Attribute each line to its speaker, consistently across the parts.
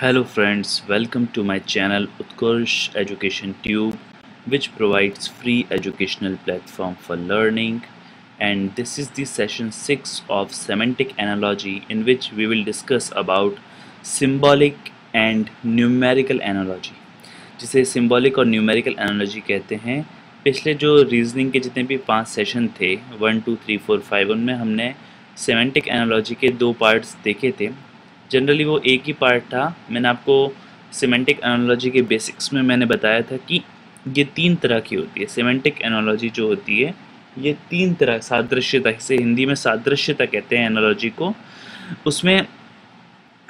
Speaker 1: Hello friends welcome to my channel Utkarsh education tube which provides free educational platform for learning and this is the session six of semantic analogy in which we will discuss about symbolic and numerical analogy जिसे symbolic और numerical analogy कहते हैं, पिछले जो reasoning के जितने भी पाँच सेशन थे one two three four five उनमें हमने सेमेंटिक एनोलॉजी के दो पार्ट्स देखे थे। जनरली वो एक ही पार्ट था। मैंने आपको सीमेंटिक एनोलॉजी के बेसिक्स में मैंने बताया था कि ये तीन तरह की होती है। सीमेंटिक एनोलॉजी जो होती है, ये तीन तरह सादृश्यता, इसे हिंदी में सादृश्यता कहते हैं एनोलॉजी को। उसमें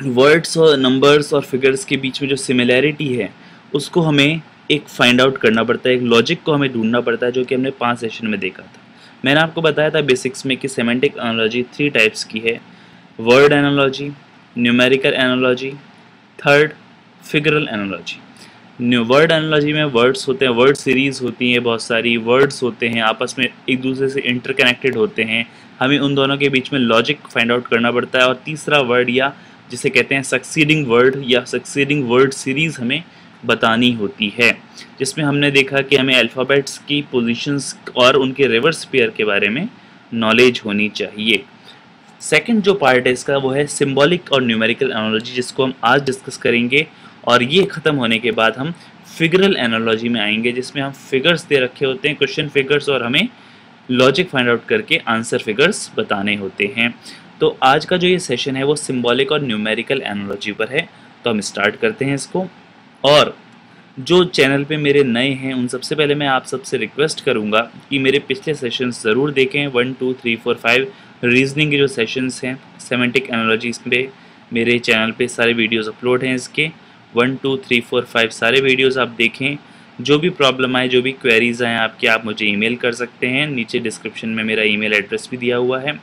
Speaker 1: वर्ड्स और नंबर्स और फिगर्स के बीच में जो सिमिलैरिटी है, उसको हमें एक फाइंड आउट करना पड़ता है। एक लॉजिक को हमें ढूंढना पड़ता है, जो कि हमने पाँच सेशन में देखा था। मैंने आपको बताया था बेसिक्स में कि सेमेंटिक एनोलॉजी थ्री टाइप्स की है। Word analogy numerical analogy third figural analogy new word analogy में वर्ड्स होते हैं वर्ड सीरीज़ होती हैं बहुत सारी वर्ड्स होते हैं, आपस में एक दूसरे से इंटरकनेक्टेड होते हैं। हमें उन दोनों के बीच में लॉजिक फाइंड आउट करना पड़ता है और तीसरा वर्ड या जिसे कहते हैं सक्सीडिंग वर्ड या सक्सीडिंग वर्ड सीरीज़ हमें बतानी होती है। जिसमें हमने देखा कि हमें अल्फ़ाबेट्स की पोजीशंस और उनके रिवर्स पेयर के बारे में नॉलेज होनी चाहिए। सेकंड जो पार्ट है इसका वो है सिंबॉलिक और न्यूमेरिकल एनोलॉजी जिसको हम आज डिस्कस करेंगे। और ये ख़त्म होने के बाद हम फिगरल एनोलॉजी में आएँगे, जिसमें हम फिगर्स दे रखे होते हैं क्वेश्चन फिगर्स और हमें लॉजिक फाइंड आउट करके आंसर फिगर्स बताने होते हैं। तो आज का जो ये सेशन है वो सिम्बॉलिक और न्यूमेरिकल एनोलॉजी पर है। तो हम स्टार्ट करते हैं इसको। और जो चैनल पे मेरे नए हैं, उन सबसे पहले मैं आप सबसे रिक्वेस्ट करूँगा कि मेरे पिछले सेशन ज़रूर देखें। One two three four five reasoning के जो सेशंस हैं सेमेंटिक एनालॉजीज पे मेरे चैनल पे सारे वीडियोस अपलोड हैं इसके। One two three four five सारे वीडियोस आप देखें। जो भी प्रॉब्लम आए, जो भी क्वेरीज आए, आपके आप मुझे ईमेल कर सकते हैं। नीचे डिस्क्रिप्शन में मेरा ईमेल एड्रेस भी दिया हुआ है।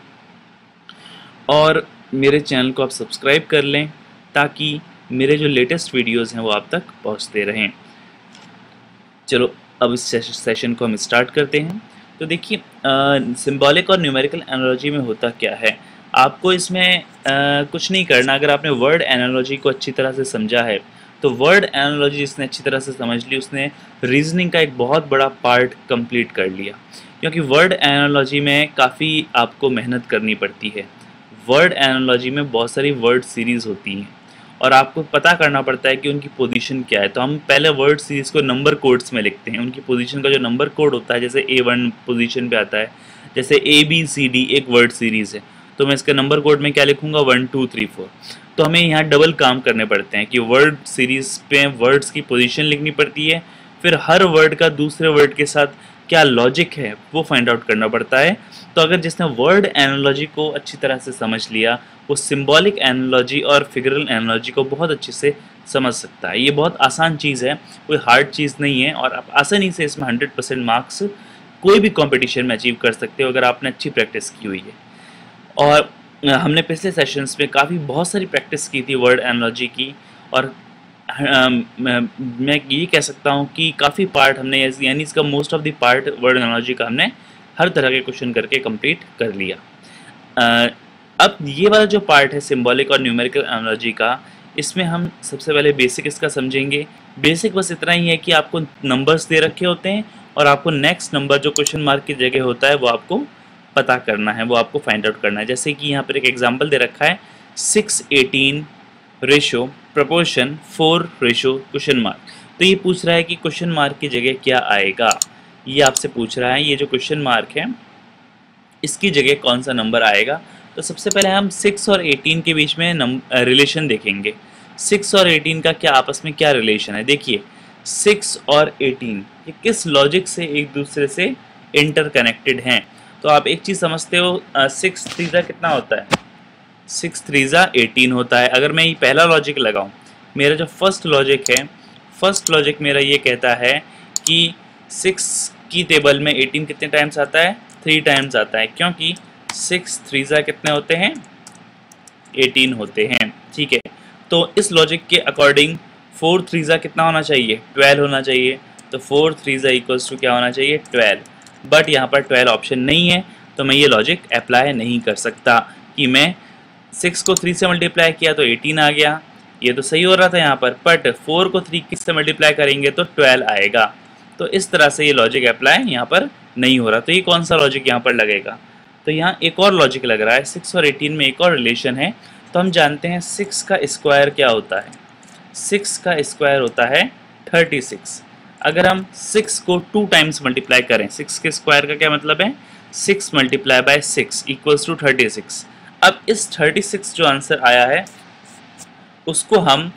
Speaker 1: और मेरे चैनल को आप सब्सक्राइब कर लें, ताकि मेरे जो लेटेस्ट वीडियोस हैं, वो आप तक पहुँचते रहें। चलो, अब इस सेशन को हम स्टार्ट करते हैं। तो देखिए सिंबॉलिक और न्यूमेरिकल एनालॉजी में होता क्या है? आपको इसमें आ, कुछ नहीं करना। अगर आपने वर्ड एनालॉजी को अच्छी तरह से समझा है तो वर्ड एनालॉजी जिसने अच्छी तरह से समझ ली उसने रीजनिंग का एक बहुत बड़ा पार्ट कंप्लीट कर लिया। क्योंकि वर्ड एनालॉजी में काफ़ी आपको मेहनत करनी पड़ती है। वर्ड एनालॉजी में बहुत सारी वर्ड सीरीज़ होती हैं। और आपको पता करना पड़ता है कि उनकी पोजीशन क्या है। तो हम पहले वर्ड सीरीज़ को नंबर कोड्स में लिखते हैं। उनकी पोजीशन का जो नंबर कोड होता है, जैसे ए वन पोजिशन पर आता है, जैसे ए बी सी डी एक वर्ड सीरीज़ है। तो मैं इसके नंबर कोड में क्या लिखूँगा? वन टू थ्री फोर तो हमें यहाँ डबल काम करने पड़ते हैं कि वर्ड सीरीज़ पे वर्ड्स की पोजीशन लिखनी पड़ती है। फिर हर वर्ड का दूसरे वर्ड के साथ क्या लॉजिक है, वो फाइंड आउट करना पड़ता है। तो अगर जिसने वर्ड एनोलॉजी को अच्छी तरह से समझ लिया वो सिंबॉलिक एनोलॉजी और फिगरल एनोलॉजी को बहुत अच्छे से समझ सकता है। ये बहुत आसान चीज़ है, कोई हार्ड चीज़ नहीं है और आप आसानी से इसमें हंड्रेड परसेंट मार्क्स कोई भी कंपटीशन में अचीव कर सकते हो अगर आपने अच्छी प्रैक्टिस की हुई है। और हमने पिछले सेशंस में काफ़ी बहुत सारी प्रैक्टिस की थी वर्ड एनोलॉजी की और मैं ये कह सकता हूँ कि काफ़ी पार्ट हमने, यानी इसका most of the part word analogy का हमने हर तरह के क्वेश्चन करके कंप्लीट कर लिया। अब ये वाला जो पार्ट है सिंबॉलिक और न्यूमेरिकल एनोलॉजी का, इसमें हम सबसे पहले बेसिक इसका समझेंगे। बेसिक बस इतना ही है कि आपको नंबर्स दे रखे होते हैं और आपको नेक्स्ट नंबर जो क्वेश्चन मार्क की जगह होता है, वो आपको पता करना है, वो आपको फाइंड आउट करना है। जैसे कि यहाँ पर एक एग्ज़ाम्पल दे रखा है six eighteen ratio proportion four ratio question mark तो ये पूछ रहा है कि क्वेश्चन मार्क की जगह क्या आएगा? ये आपसे पूछ रहा है, ये जो क्वेश्चन मार्क है, इसकी जगह कौन सा नंबर आएगा? तो सबसे पहले हम सिक्स और एटीन के बीच में रिलेशन देखेंगे। सिक्स और एटीन का क्या आपस में क्या रिलेशन है? देखिए सिक्स और एटीन ये किस लॉजिक से एक दूसरे से इंटरकनेक्टेड हैं? तो आप एक चीज़ समझते हो सिक्स थ्रीज़ा कितना होता है? सिक्स थ्रीज़ा एटीन होता है। अगर मैं ये पहला लॉजिक लगाऊँ, मेरा जो फ़र्स्ट लॉजिक है फ़र्स्ट लॉजिक मेरा ये कहता है कि सिक्स की टेबल में एटीन कितने टाइम्स आता है? थ्री टाइम्स आता है। क्योंकि सिक्स थ्रीज़ा कितने होते हैं? एटीन होते हैं, ठीक है। तो इस लॉजिक के अकॉर्डिंग फोर थ्रीज़ा कितना होना चाहिए? ट्वेल्व होना चाहिए। तो फोर थ्रीज़ा इक्वल्स टू क्या होना चाहिए? ट्वेल्व बट यहाँ पर ट्वेल्व ऑप्शन नहीं है तो मैं ये लॉजिक अप्लाई नहीं कर सकता कि मैं सिक्स को थ्री से मल्टीप्लाई किया तो एटीन आ गया। ये तो सही हो रहा था यहाँ पर बट फोर को थ्री किस से मल्टीप्लाई करेंगे तो ट्वेल्व आएगा। तो इस तरह से ये लॉजिक अप्लाई यहाँ पर नहीं हो रहा। तो ये कौन सा लॉजिक यहाँ पर लगेगा? तो यहाँ एक और लॉजिक लग रहा है। सिक्स और एटीन में एक और रिलेशन है। तो हम जानते हैं सिक्स का स्क्वायर क्या होता है। सिक्स का स्क्वायर होता है थर्टी सिक्स अगर हम सिक्स को टू टाइम्स मल्टीप्लाई करें सिक्स के स्क्वायर का क्या मतलब है? Six multiply by six equals to thirty six अब इस थर्टी सिक्स जो आंसर आया है, उसको हम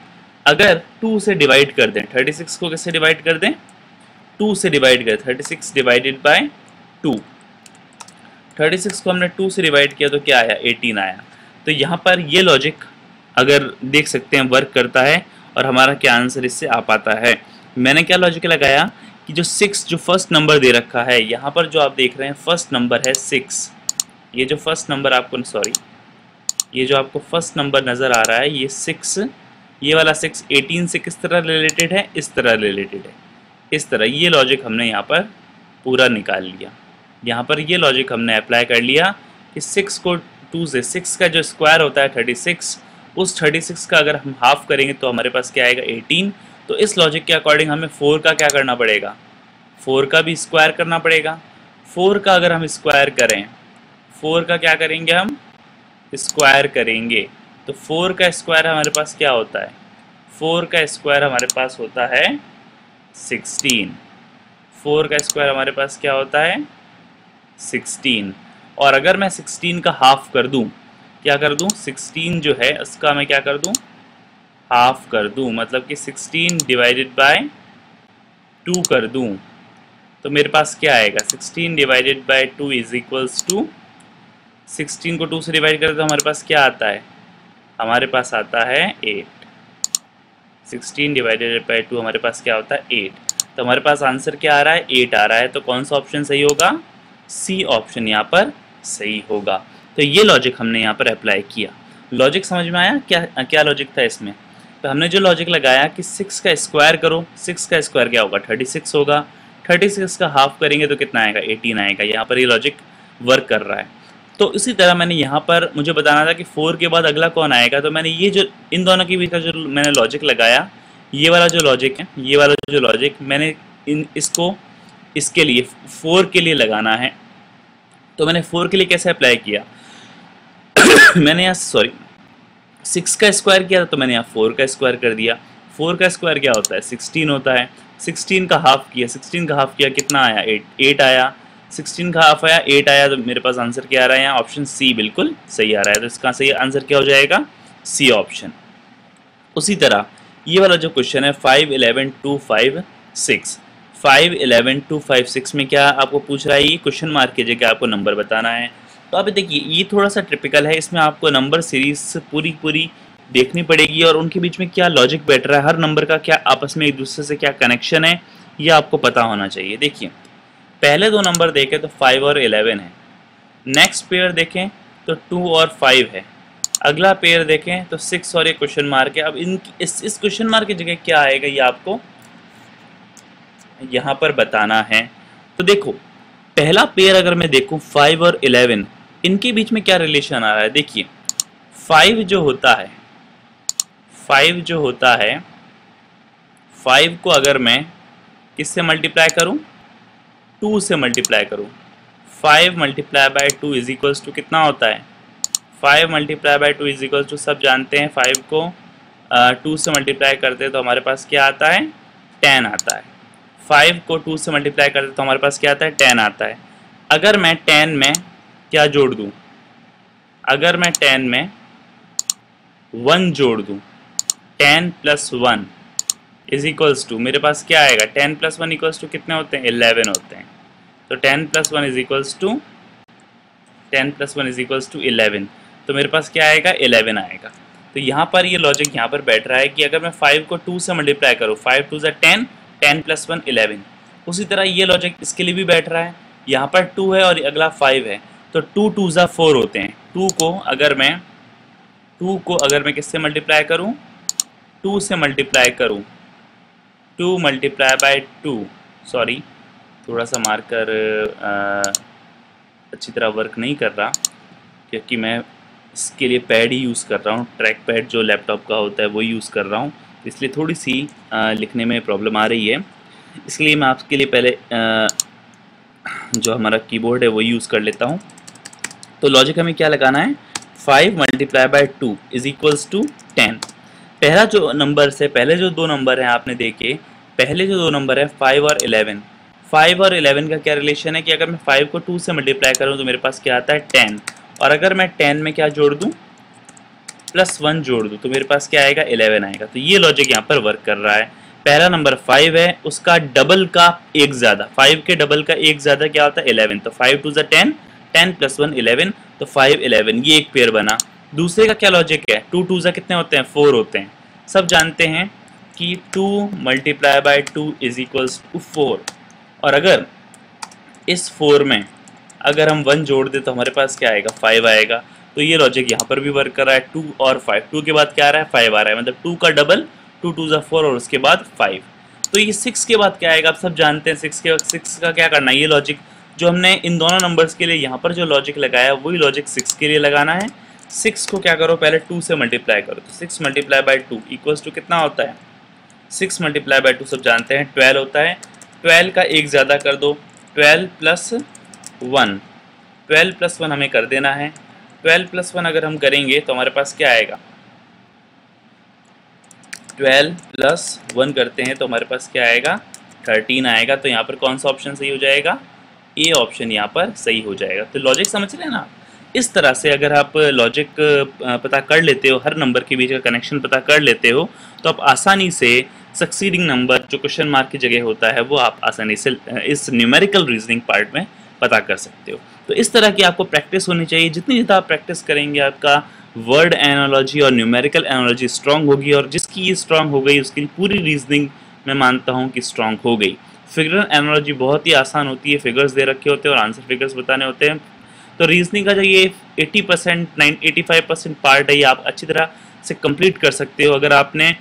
Speaker 1: अगर टू से डिवाइड कर दें थर्टी सिक्स को कैसे डिवाइड कर दें? टू से डिवाइड करें thirty six divided by two thirty six को हमने टू से डिवाइड किया तो क्या आया? एटीन आया। तो यहाँ पर ये लॉजिक अगर देख सकते हैं वर्क करता है और हमारा क्या आंसर इससे आ पाता है। मैंने क्या लॉजिक लगाया कि जो सिक्स जो फ़र्स्ट नंबर दे रखा है, यहाँ पर जो आप देख रहे हैं फ़र्स्ट नंबर है सिक्स ये जो फ़र्स्ट नंबर आपको सॉरी ये जो आपको फ़र्स्ट नंबर नज़र आ रहा है, ये सिक्स ये वाला सिक्स एटीन से किस तरह रिलेटेड है? इस तरह रिलेटेड है। इस तरह, ये लॉजिक हमने यहाँ पर पूरा निकाल लिया। यहाँ पर ये लॉजिक हमने अप्लाई कर लिया कि सिक्स को टू से सिक्स का जो स्क्वायर होता है थर्टी सिक्स उस थर्टी सिक्स का अगर हम हाफ़ करेंगे तो हमारे पास क्या आएगा एटीन तो इस लॉजिक के अकॉर्डिंग हमें फोर का क्या करना पड़ेगा? फोर का भी स्क्वायर करना पड़ेगा। फोर का अगर हम स्क्वायर करें फोर का क्या करेंगे हम? स्क्वायर करेंगे। तो फोर का स्क्वायर हमारे पास क्या होता है? फोर का स्क्वायर हमारे पास होता है सिक्सटीन फोर का स्क्वायर हमारे पास क्या होता है? सिक्सटीन। और अगर मैं सिक्सटीन का हाफ़ कर दूँ, क्या कर दूँ? सिक्सटीन जो है उसका मैं क्या कर दूँ? हाफ़ कर दूँ। मतलब कि सिक्सटीन डिवाइडेड बाय टू कर दूँ। तो मेरे पास क्या आएगा? Sixteen divided by two is equals to sixteen को टू से डिवाइड करें तो हमारे पास क्या आता है? हमारे पास आता है eight sixteen divided by two हमारे पास क्या होता है? एट तो हमारे पास आंसर क्या आ रहा है? एट आ रहा है। तो कौन सा ऑप्शन सही होगा? सी ऑप्शन यहाँ पर सही होगा। तो ये लॉजिक हमने यहाँ पर अप्लाई किया। लॉजिक समझ में आया? क्या क्या लॉजिक था इसमें? तो हमने जो लॉजिक लगाया कि सिक्स का स्क्वायर करो। सिक्स का स्क्वायर क्या होगा? थर्टी सिक्स होगा। थर्टी सिक्स का हाफ़ करेंगे तो कितना आएगा? एटीन आएगा। यहाँ पर ये लॉजिक वर्क कर रहा है। तो इसी तरह मैंने यहाँ पर मुझे बताना था कि फोर के बाद अगला कौन आएगा? तो मैंने ये जो, इन दोनों के बीच का जो मैंने लॉजिक लगाया, ये वाला जो लॉजिक है, ये वाला जो लॉजिक मैंने इन, इसको इसके लिए फोर के लिए लगाना है। तो मैंने फोर के लिए कैसे अप्लाई किया? मैंने यहाँ सॉरी सिक्स का स्क्वायर किया था तो मैंने यहाँ फोर का स्क्वायर कर दिया। फोर का स्क्वायर क्या होता है? सिक्सटीन होता है। सिक्सटीन का हाफ़ किया। सिक्सटीन का हाफ़ किया कितना आया? एट एट आया। सिक्सटीन का हाफ़ आया एट आया तो मेरे पास आंसर क्या आ रहा है यहाँ? ऑप्शन सी बिल्कुल सही आ रहा है। तो इसका सही आंसर क्या हो जाएगा? सी ऑप्शन उसी तरह, ये वाला जो क्वेश्चन है five eleven two five six five eleven two five six में क्या आपको पूछ रहा है? ये क्वेश्चन मार्क कीजिए कि आपको नंबर बताना है। तो आप देखिए, ये थोड़ा सा ट्रिपिकल है, इसमें आपको नंबर सीरीज़ पूरी पूरी देखनी पड़ेगी और उनके बीच में क्या लॉजिक बैठ रहा है, हर नंबर का क्या आपस में एक दूसरे से क्या कनेक्शन है, ये आपको पता होना चाहिए। देखिए, पहले दो नंबर देखें तो फाइव और एलेवन है। नेक्स्ट पेयर देखें तो टू और फाइव है। अगला पेयर देखें तो सिक्स और एक क्वेश्चन मार्क है। अब इन इस इस क्वेश्चन मार्क की जगह क्या आएगा ये आपको यहाँ पर बताना है। तो देखो, पहला पेयर अगर मैं देखूँ फाइव और इलेवन इनके बीच में क्या रिलेशन आ रहा है? देखिए फाइव जो होता है फाइव जो होता है फाइव को अगर मैं किससे मल्टीप्लाई करूँ? टू से मल्टीप्लाई करूँ। Five multiply by two is equals to कितना होता है? Five multiply by two is equals to सब जानते हैं फाइव को टू से मल्टीप्लाई करते हैं तो हमारे पास क्या आता है? टेन आता है। फाइव को टू से मल्टीप्लाई करते तो हमारे पास क्या आता है? टेन आता है। अगर मैं टेन में क्या जोड़ दूँ? अगर मैं टेन में वन जोड़ दूँ, ten plus one is equals to, मेरे पास क्या आएगा? Ten plus one equals to कितने होते हैं? इलेवन होते हैं। तो ten plus one is equals to, ten plus one is equals to eleven. तो मेरे पास क्या आएगा? इलेवन आएगा। तो यहाँ पर ये यह लॉजिक यहाँ पर बैठ रहा है कि अगर मैं फाइव को टू से मल्टीप्लाई करूँ फाइव टू ज़ा ten ten plus one eleven. उसी तरह ये लॉजिक इसके लिए भी बैठ रहा है। यहाँ पर टू है और अगला फाइव है। तो टू टू ज़ा फोर होते हैं। टू को अगर मैं टू को अगर मैं किससे मल्टीप्लाई करूँ? टू से मल्टीप्लाई करूँ। Two multiply by two sorry थोड़ा सा मार्कर अच्छी तरह वर्क नहीं कर रहा, क्योंकि मैं इसके लिए पैड ही यूज़ कर रहा हूँ। ट्रैक पैड जो लैपटॉप का होता है वो यूज़ कर रहा हूँ। इसलिए थोड़ी सी आ, लिखने में प्रॉब्लम आ रही है। इसलिए मैं आपके लिए पहले आ, जो हमारा कीबोर्ड है वो यूज़ कर लेता हूँ। तो लॉजिक हमें क्या लगाना है? Five multiply by two is equals to ten. पहला जो नंबर से पहले जो दो नंबर हैं आपने देखे पहले जो दो नंबर है फाइव और इलेवन। फाइव और इलेवन का क्या रिलेशन है कि अगर मैं फाइव को टू से मल्टीप्लाई करूँ तो मेरे पास क्या आता है? टेन। और अगर मैं टेन में क्या जोड़ दूँ? प्लस वन जोड़ दूँ तो मेरे पास क्या आएगा? इलेवन आएगा। तो ये लॉजिक यहाँ पर वर्क कर रहा है। पहला नंबर फाइव है, उसका डबल का एक ज़्यादा। फाइव के डबल का एक ज़्यादा क्या होता है? इलेवन तो फाइव टू ज़ा ten ten plus one eleven तो फाइव इलेवन ये एक पेयर बना। दूसरे का क्या लॉजिक है? टू टू ज़ा कितने होते हैं? फोर होते हैं। सब जानते हैं कि two multiply by two is equals to four और अगर इस फोर में, अगर हम वन जोड़ दें तो हमारे पास क्या आएगा? फाइव आएगा। तो ये लॉजिक यहाँ पर भी वर्क कर रहा है। टू और फाइव टू के बाद क्या आ रहा है? फाइव आ रहा है। मतलब टू का डबल टू टू ज़ा फोर और उसके बाद फाइव तो ये सिक्स के बाद क्या आएगा? आप सब जानते हैं सिक्स के सिक्स का क्या करना है? ये लॉजिक जो हमने इन दोनों नंबर्स के लिए यहाँ पर जो लॉजिक लगाया, वही लॉजिक सिक्स के लिए लगाना है। सिक्स को क्या करो? पहले टू से मल्टीप्लाई करो। तो six multiply by two equals to कितना होता है? सिक्स मल्टीप्लाई बाई टू सब जानते हैं। ट्वेल्व होता है। ट्वेल्व का एक ज़्यादा कर दो। Twelve plus one twelve plus one हमें कर देना है। ट्वेल्व प्लस वन अगर हम करेंगे तो हमारे पास क्या आएगा? ट्वेल्व प्लस वन करते हैं तो हमारे पास क्या आएगा? थर्टीन आएगा। तो यहाँ पर कौन सा ऑप्शन सही हो जाएगा? ए ऑप्शन यहाँ पर सही हो जाएगा। तो लॉजिक समझ रहे हैं ना? इस तरह से अगर आप लॉजिक पता कर लेते हो, हर नंबर के बीच का कनेक्शन पता कर लेते हो तो आप आसानी से सक्सीडिंग नंबर जो क्वेश्चन मार्क की जगह होता है, वो आप आसानी से इस न्यूमेरिकल रीजनिंग पार्ट में पता कर सकते हो। तो इस तरह की आपको प्रैक्टिस होनी चाहिए। जितनी ज़्यादा आप प्रैक्टिस करेंगे आपका वर्ड एनोलॉजी और न्यूमेरिकल एनोलॉजी स्ट्रांग होगी और जिसकी ये स्ट्रांग हो गई उसकी पूरी रीजनिंग मैं मानता हूँ कि स्ट्रांग हो गई। फिगर एनोलॉजी बहुत ही आसान होती है। फिगर्स दे रखे होते हैं और आंसर फिगर्स बताने होते हैं। तो रीजनिंग का जो ये 80 percent nine eighty percent part है ये आप अच्छी तरह से कंप्लीट कर सकते हो। अगर आपने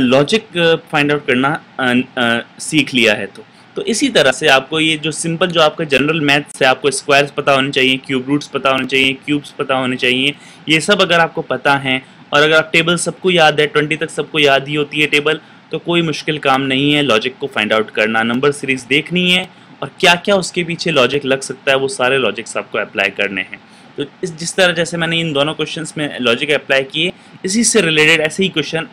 Speaker 1: लॉजिक फाइंड आउट करना आ, आ, सीख लिया है तो। तो इसी तरह से आपको ये जो सिंपल जो आपका जनरल मैथ्स है आपको स्क्वायर्स पता होने चाहिए क्यूब रूट्स पता होने चाहिए क्यूब्स पता होने चाहिए, ये सब अगर आपको पता है और अगर आप टेबल सबको याद है ट्वेंटी तक सबको याद ही होती है टेबल तो कोई मुश्किल काम नहीं है लॉजिक को फाइंड आउट करना नंबर सीरीज़ देखनी है और क्या क्या उसके पीछे लॉजिक लग सकता है, वो सारे लॉजिक्स आपको अप्लाई करने हैं। तो इस, जिस तरह जैसे मैंने इन दोनों क्वेश्चंस में लॉजिक अप्लाई किए, इसी से रिलेटेड ऐसे ही क्वेश्चन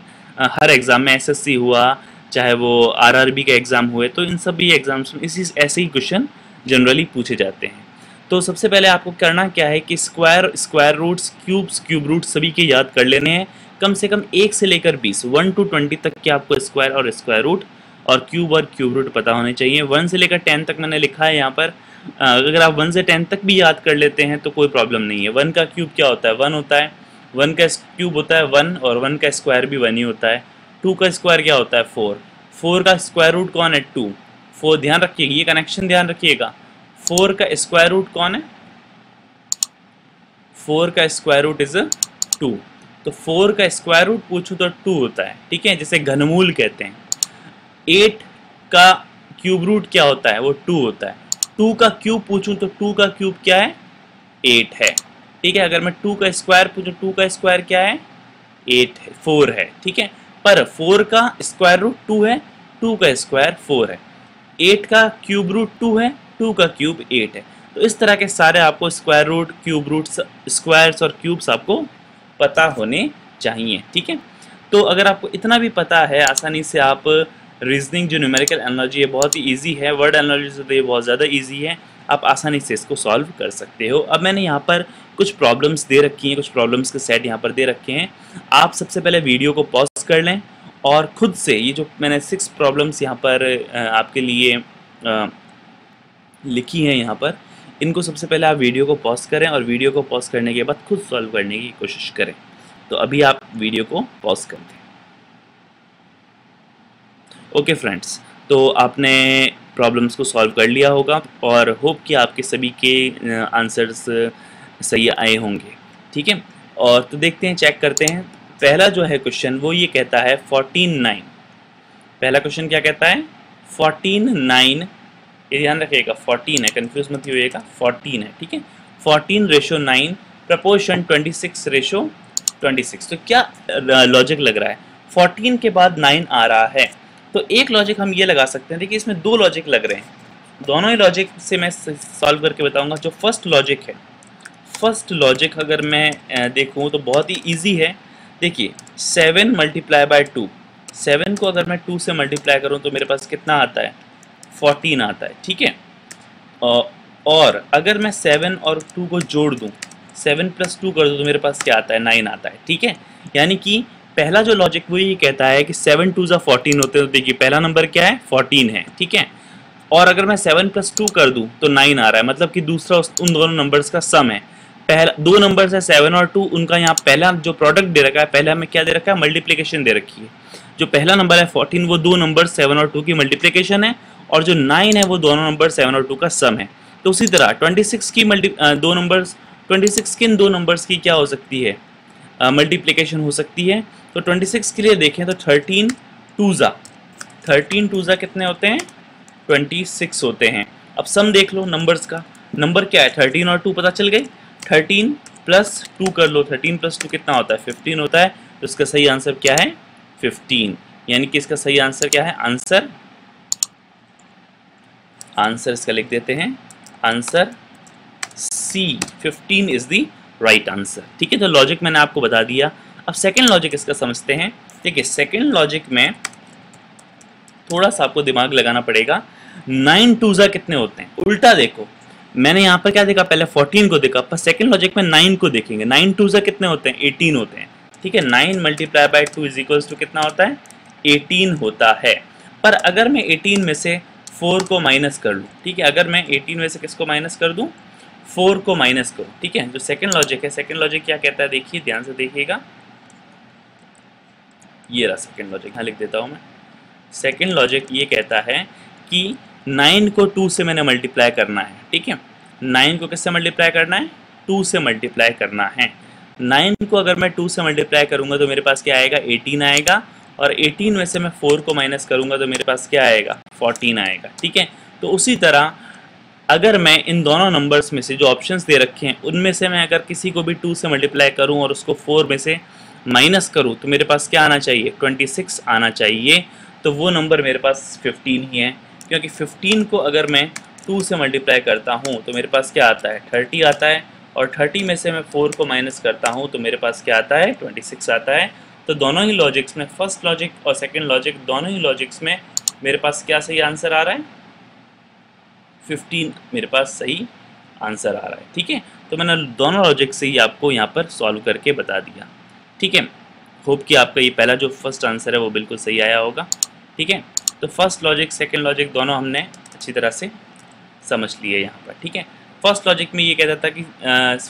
Speaker 1: हर एग्ज़ाम में एसएससी हुआ चाहे वो आरआरबी के एग्ज़ाम हुए तो इन सभी एग्ज़ाम्स में इसी, ऐसे ही क्वेश्चन जनरली पूछे जाते हैं। तो सबसे पहले आपको करना क्या है कि square square roots cubes cube roots सभी के याद कर लेने हैं। कम से कम एक से लेकर बीस वन टू ट्वेंटी तक के आपको स्क्वायर और स्क्वायर रूट और क्यूब और क्यूब रूट पता होने चाहिए। वन से लेकर टेन तक मैंने लिखा है यहाँ पर। अगर आप वन से टेन तक भी याद कर लेते हैं तो कोई प्रॉब्लम नहीं है। वन का क्यूब क्या होता है? वन होता है वन का क्यूब होता है वन और वन का स्क्वायर भी वन ही होता है। टू का स्क्वायर क्या होता है? फोर। फोर का स्क्वायर रूट कौन है? टू। फोर ध्यान रखिएगा, ये कनेक्शन ध्यान रखिएगा। फोर का स्क्वायर रूट कौन है? फोर का स्क्वायर रूट इज़ टू। तो फोर का स्क्वायर रूट पूछूँ तो टू होता है, ठीक है? जिसे घनमूल कहते हैं। एट का क्यूब रूट क्या होता है? वो टू होता है। टू का क्यूब पूछूँ तो टू का क्यूब क्या है? एट है। ठीक है? अगर मैं टू का स्क्वायर पूछूँ, टू का स्क्वायर क्या है? एट है। फोर है। ठीक है? पर फोर का स्क्वायर रूट टू है, टू का स्क्वायर फोर है। एट का क्यूब रूट टू है, टू का क्यूब एट है। तो इस तरह के सारे आपको square root, cube root squares और क्यूब्स आपको पता होने चाहिए, ठीक है? तो अगर आपको इतना भी पता है, आसानी से आप रीजनिंग जो न्यूमेरिकल एनोलॉजी है, बहुत ही ईजी है। वर्ड एनोलॉजी से तो ये बहुत ज़्यादा ईजी है। आप आसानी से इसको सॉल्व कर सकते हो। अब मैंने यहाँ पर कुछ प्रॉब्लम्स दे रखी हैं, कुछ प्रॉब्लम्स के सेट यहाँ पर दे रखे हैं। आप सबसे पहले वीडियो को पॉज कर लें और खुद से, ये जो मैंने सिक्स प्रॉब्लम्स यहाँ पर आपके लिए लिखी हैं यहाँ पर, इनको सबसे पहले आप वीडियो को पॉज करें और वीडियो को पॉज करने के बाद खुद सॉल्व करने की कोशिश करें। तो अभी आप वीडियो को पॉज कर दें ओके फ्रेंड्स तो आपने प्रॉब्लम्स को सॉल्व कर लिया होगा और होप कि आपके सभी के आंसर्स सही आए होंगे। ठीक है? और तो देखते हैं चेक करते हैं। पहला जो है क्वेश्चन वो ये कहता है फोर्टीन नाइन पहला क्वेश्चन क्या कहता है? फोर्टीन नाइन ये ध्यान रखिएगा फोर्टीन है कन्फ्यूज़ मत होइएगा फोर्टीन है, ठीक है? Fourteen ratio nine proportion 26 ratio 26 तो क्या लॉजिक लग रहा है? 14 के बाद नाइन आ रहा है। तो एक लॉजिक हम ये लगा सकते हैं, देखिए, इसमें दो लॉजिक लग रहे हैं। दोनों ही लॉजिक से मैं सॉल्व करके बताऊँगा, जो फ़र्स्ट लॉजिक है। फ़र्स्ट लॉजिक अगर मैं देखूँ तो बहुत ही ईजी है। देखिए seven multiply by two seven को अगर मैं टू से मल्टीप्लाई करूँ तो मेरे पास कितना आता है? फोर्टीन आता है, ठीक है? और अगर मैं सेवन और टू को जोड़ दूँ सेवन प्लस टू कर दूँ तो मेरे पास क्या आता है? नाइन आता है, ठीक है? यानी कि पहला जो लॉजिक वो ये कहता है कि सेवन टू ज़ा फोर्टीन होते हैं तो देखिए, पहला नंबर क्या है? फोर्टीन है, ठीक है? और अगर मैं सेवन प्लस टू कर दूँ तो नाइन आ रहा है। मतलब कि दूसरा उन दोनों नंबर्स का सम है। पहला, दो नंबर है सेवन और टू उनका यहाँ पहला जो प्रोडक्ट दे रखा है, पहला हमें क्या दे रखा है? मल्टीप्लीकेशन दे रखी है। जो पहला नंबर है फोर्टीन वो दो नंबर सेवन और टू की मल्टीप्लीकेशन है, और जो नाइन है, वो दोनों नंबर सेवन और टू का सम है। तो उसी तरह ट्वेंटी सिक्स की मल्टी दो नंबर ट्वेंटी सिक्स किन दो नंबर्स की क्या हो सकती है? मल्टीप्लीकेशन हो सकती है। तो ट्वेंटी सिक्स के लिए देखें तो थर्टीन टूज़ा थर्टीन टूज़ा कितने होते हैं? ट्वेंटी सिक्स होते हैं। अब सम देख लो नंबर्स का। नंबर क्या है? थर्टीन और टू पता चल गई? थर्टीन प्लस टू कर लो, थर्टीन प्लस टू कितना होता है? फिफ्टीन होता है तो इसका सही आंसर क्या है? फिफ्टीन। यानी कि इसका सही आंसर क्या है? आंसर आंसर इसका लिख देते हैं, answer C. Fifteen is the right answer ठीक है तो लॉजिक मैंने आपको बता दिया। अब सेकेंड लॉजिक इसका समझते हैं। देखिए सेकेंड लॉजिक में थोड़ा सा आपको दिमाग लगाना पड़ेगा। नाइन टूजा कितने होते हैं? उल्टा देखो। मैंने यहाँ पर क्या देखा? पहले 14 को देखा, पर सेकंड लॉजिक में 9 को देखेंगे। 9 टू से कितने होते हैं? 18 होते हैं। ठीक है? 9 multiply by two is equals to कितना होता है? 18 होता है। पर अगर मैं 18 में से 4 को माइनस कर लूँ, ठीक है? अगर मैं 18 में से किसको माइनस कर दूँ? 4 को माइनस करूँ, ठीक है? जो सेकेंड लॉजिक है सेकेंड लॉजिक क्या कहता है? देखिए, ध्यान से देखिएगा। ये रहा सेकेंड लॉजिक हाँ लिख देता हूँ मैं। सेकेंड लॉजिक ये कहता है कि नाइन को टू से मैंने मल्टीप्लाई करना है, ठीक है? नाइन को किससे मल्टीप्लाई करना है? टू से मल्टीप्लाई करना है। नाइन को अगर मैं टू से मल्टीप्लाई करूँगा तो मेरे पास क्या आएगा? एटीन आएगा। और एटीन में से मैं फोर को माइनस करूँगा तो मेरे पास क्या आएगा? फोर्टीन आएगा, ठीक है? तो उसी तरह अगर मैं इन दोनों नंबर्स में से जो ऑप्शंस दे रखे हैं, उनमें से मैं अगर किसी को भी टू से मल्टीप्लाई करूँ और उसको फोर में से माइनस करूँ तो मेरे पास क्या आना चाहिए? ट्वेंटी सिक्स आना चाहिए। तो वो नंबर मेरे पास फिफ्टीन ही है। क्योंकि 15 को अगर मैं 2 से मल्टीप्लाई करता हूँ तो मेरे पास क्या आता है? 30 आता है और 30 में से मैं 4 को माइनस करता हूँ तो मेरे पास क्या आता है? 26 आता है। तो दोनों ही लॉजिक्स में फ़र्स्ट लॉजिक और सेकेंड लॉजिक दोनों ही लॉजिक्स में मेरे पास क्या सही आंसर आ रहा है? 15 मेरे पास सही आंसर आ रहा है, ठीक है? तो मैंने दोनों लॉजिक से ही आपको यहाँ पर सॉल्व करके बता दिया, ठीक है? होप कि आपका ये पहला जो फ़र्स्ट आंसर है, वो बिल्कुल सही आया होगा, ठीक है? तो फ़र्स्ट लॉजिक सेकेंड लॉजिक दोनों हमने अच्छी तरह से समझ लिए यहाँ पर, ठीक है? फ़र्स्ट लॉजिक में ये कहता था कि